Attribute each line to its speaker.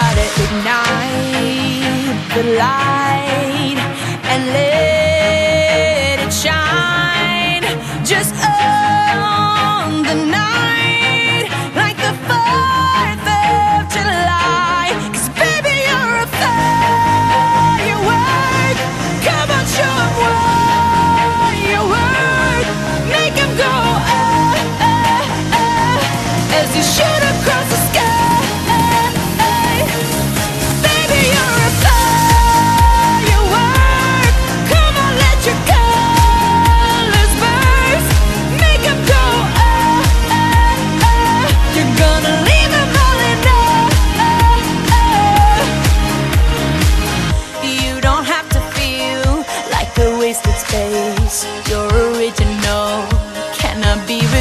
Speaker 1: gotta ignite the light and let it shine just on the night like the 4th of July. Cause baby, you're a firework. Come on, show them what you're worth. Make them go, oh, oh, oh, as you should.